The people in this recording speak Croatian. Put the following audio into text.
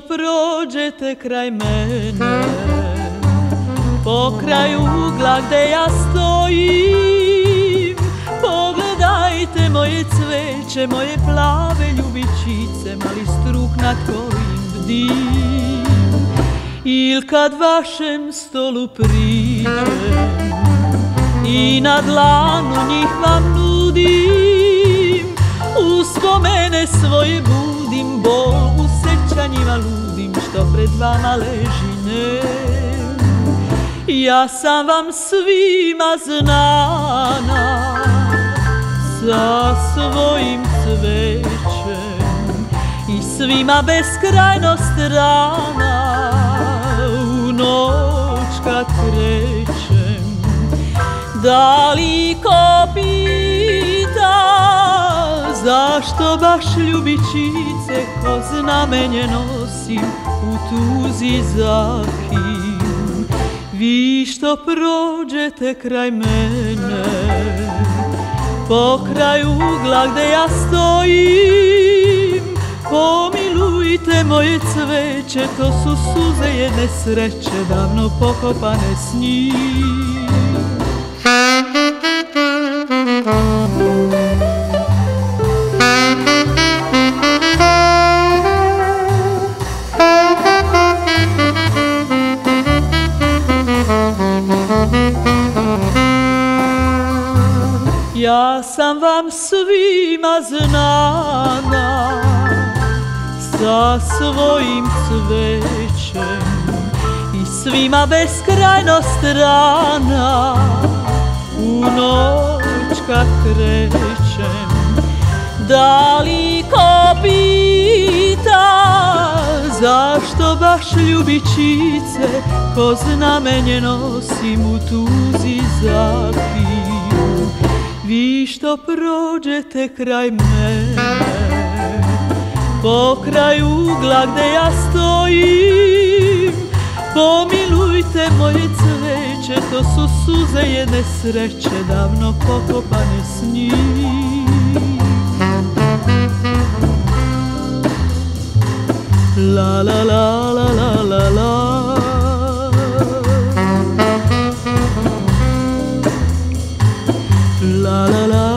prođete kraj mene. Po kraju ugla gde ja stojim Pogledajte moje cveće, moje plave ljubičice Mali struk nad kojim bdim. Il kad vašem stolu priđem I na dlanu njih vam nudim Uspomene svoje budim pred vama leži ne Ja sam vam svima znana Sa svojim cvećem I svima beskrajno strana U noć kad krećem Da li ko pita Zašto baš ljubičice ko znamenje nosim u tuzi za kim? Vi što prođete kraj mene Po kraju ugla gde ja stojim Pomilujte moje cveće To su suze jedne sreće Davno pokopane s njim Ja sam vam svima znana Sa svojim cvećem I svima beskrajno strana. U noć kad krećem Da li ko pita Zašto baš ljubičice Ko znamenje nosim u tuzi za kim Vi što prođete kraj mene Po kraju ugla gde ja stojim Pomilujte moje cveće To su suze jedne sreće Davno pokopane s njim. La la la la la la.